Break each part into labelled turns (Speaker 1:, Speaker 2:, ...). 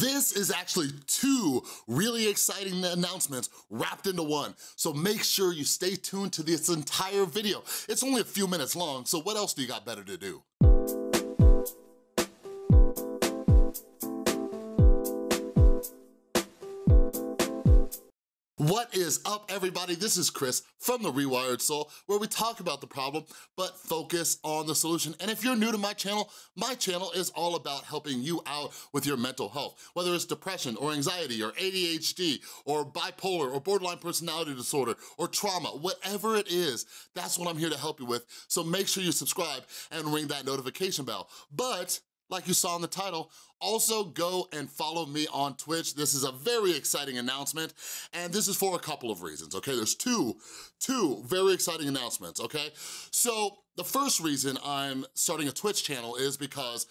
Speaker 1: This is actually two really exciting announcements wrapped into one. So make sure you stay tuned to this entire video. It's only a few minutes long, so what else do you got better to do? What is up, everybody? This is Chris from The Rewired Soul, where we talk about the problem, but focus on the solution. And if you're new to my channel, my channel is all about helping you out with your mental health, whether it's depression or anxiety or ADHD or bipolar or borderline personality disorder or trauma, whatever it is, that's what I'm here to help you with. So make sure you subscribe and ring that notification bell. But like you saw in the title, also go and follow me on Twitch. This is a very exciting announcement, and this is for a couple of reasons, okay? There's two, two very exciting announcements, okay? So the first reason I'm starting a Twitch channel is because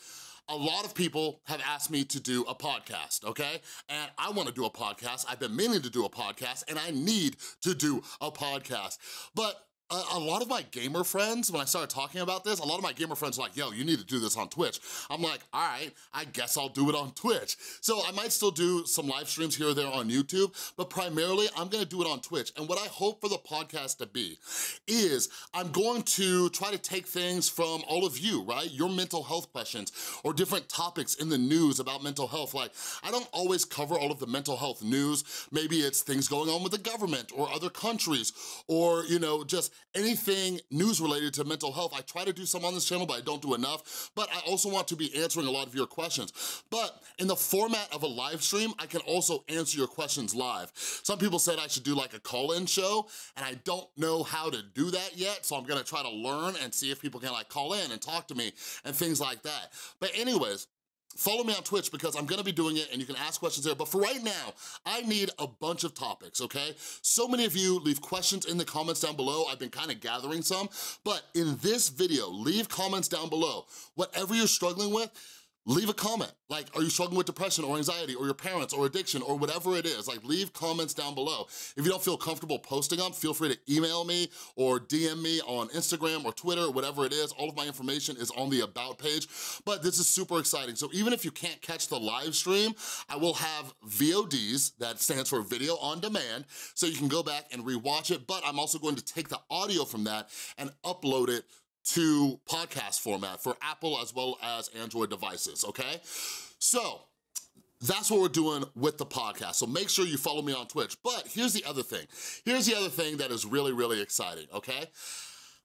Speaker 1: a lot of people have asked me to do a podcast, okay? And I wanna do a podcast. I've been meaning to do a podcast, and I need to do a podcast. But a, a, lot of my gamer friends, when I started talking about this, a lot of my gamer friends were like, yo, you need to do this on Twitch. I'm like, all right, I guess I'll do it on Twitch. So I might still do some live streams here or there on YouTube, but primarily I'm gonna do it on Twitch. And what I hope for the podcast to be is I'm going to try to take things from all of you, right? Your mental health questions or different topics in the news about mental health. Like, I don't always cover all of the mental health news. Maybe it's things going on with the government or other countries or, you know, just anything news related to mental health. I try to do some on this channel, but I don't do enough. But I also want to be answering a lot of your questions. But in the format of a live stream, I can also answer your questions live. Some people said I should do like a call-in show, and I don't know how to do that yet, so I'm gonna try to learn and see if people can like call in and talk to me and things like that. But anyways, follow me on Twitch because I'm gonna be doing it and you can ask questions there. But for right now, I need a bunch of topics, okay? So many of you leave questions in the comments down below. I've been kind of gathering some, but in this video, leave comments down below. Whatever you're struggling with, leave a comment. Like, are you struggling with depression or anxiety or your parents or addiction or whatever it is? Like, leave comments down below. If you don't feel comfortable posting them, feel free to email me or DM me on Instagram or Twitter, or whatever it is. All of my information is on the About page, but this is super exciting. So even if you can't catch the live stream, I will have VODs, that stands for Video On Demand, so you can go back and rewatch it, but I'm also going to take the audio from that and upload it to podcast format for Apple as well as Android devices, okay? So, that's what we're doing with the podcast. So make sure you follow me on Twitch. But here's the other thing. Here's the other thing that is really, really exciting, okay?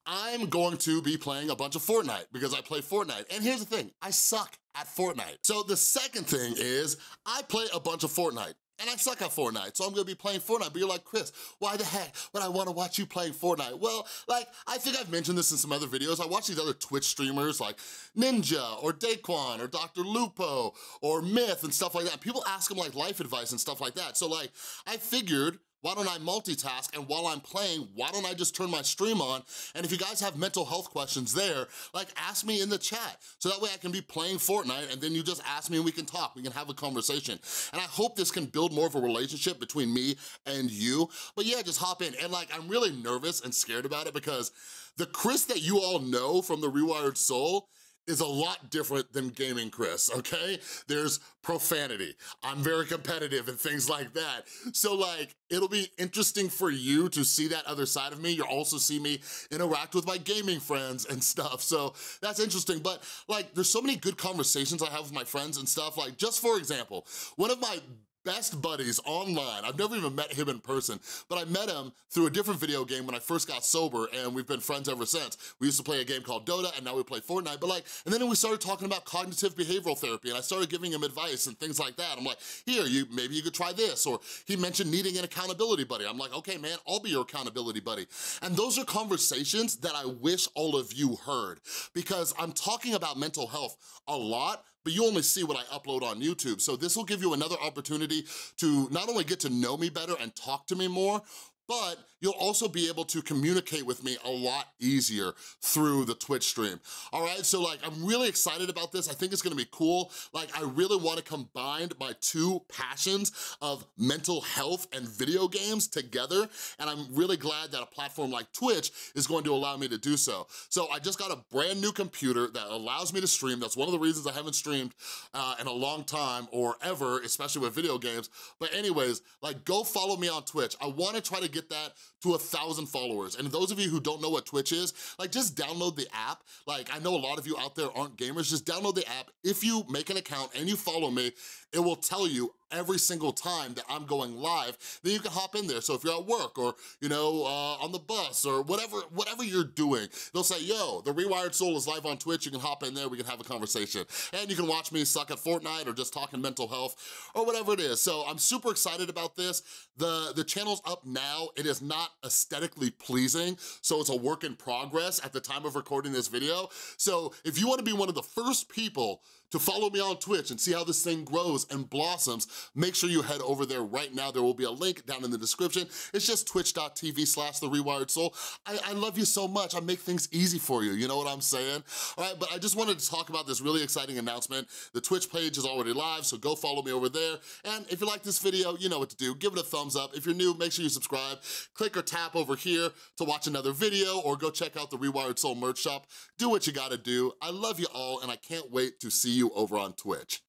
Speaker 1: I'm going to be playing a bunch of Fortnite because I play Fortnite. And here's the thing, I suck at Fortnite. So the second thing is I play a bunch of Fortnite. And I suck at Fortnite, so I'm gonna be playing Fortnite. But you're like, Chris, why the heck would I wanna watch you playing Fortnite? Well, like, I think I've mentioned this in some other videos. I watch these other Twitch streamers like Ninja or Daequan or Dr. Lupo or Myth and stuff like that. People ask them like life advice and stuff like that. So like, I figured why don't I multitask? And while I'm playing, why don't I just turn my stream on? And if you guys have mental health questions there, like ask me in the chat. So that way I can be playing Fortnite and then you just ask me and we can talk, we can have a conversation. And I hope this can build more of a relationship between me and you. But yeah, just hop in. And like, I'm really nervous and scared about it because the Chris that you all know from The Rewired Soul is a lot different than gaming Chris, okay? There's profanity. I'm very competitive and things like that. So like, it'll be interesting for you to see that other side of me. You'll also see me interact with my gaming friends and stuff. So that's interesting. But like, there's so many good conversations I have with my friends and stuff. Like, just for example, one of my best buddies online. I've never even met him in person, but I met him through a different video game when I first got sober and we've been friends ever since. We used to play a game called Dota and now we play Fortnite, but like, and then we started talking about cognitive behavioral therapy and I started giving him advice and things like that. I'm like, here, you maybe you could try this. Or he mentioned needing an accountability buddy. I'm like, okay, man, I'll be your accountability buddy. And those are conversations that I wish all of you heard because I'm talking about mental health a lot, but you only see what I upload on YouTube. So this will give you another opportunity to not only get to know me better and talk to me more, but you'll also be able to communicate with me a lot easier through the Twitch stream. All right, so like, I'm really excited about this. I think it's gonna be cool. Like, I really wanna combine my two passions of mental health and video games together, and I'm really glad that a platform like Twitch is going to allow me to do so. So I just got a brand new computer that allows me to stream. That's one of the reasons I haven't streamed uh, in a long time or ever, especially with video games. But anyways, like go follow me on Twitch. I wanna try to get that to a thousand followers. And those of you who don't know what Twitch is, like just download the app. Like I know a lot of you out there aren't gamers, just download the app. If you make an account and you follow me, it will tell you every single time that I'm going live, then you can hop in there. So if you're at work or, you know, uh, on the bus or whatever, whatever you're doing, they'll say, yo, The Rewired Soul is live on Twitch. You can hop in there, we can have a conversation. And you can watch me suck at Fortnite or just talking mental health or whatever it is. So I'm super excited about this. The, the channel's up now. It is not aesthetically pleasing, so it's a work in progress at the time of recording this video. So if you wanna be one of the first people to follow me on Twitch and see how this thing grows and blossoms, make sure you head over there right now. There will be a link down in the description. It's just twitch.tv slash The Rewired Soul. I, I love you so much. I make things easy for you, you know what I'm saying? All right, but I just wanted to talk about this really exciting announcement. The Twitch page is already live, so go follow me over there. And if you like this video, you know what to do. Give it a thumbs up. If you're new, make sure you subscribe. Click or tap over here to watch another video or go check out the Rewired Soul merch shop. Do what you gotta do. I love you all, and I can't wait to see you over on Twitch.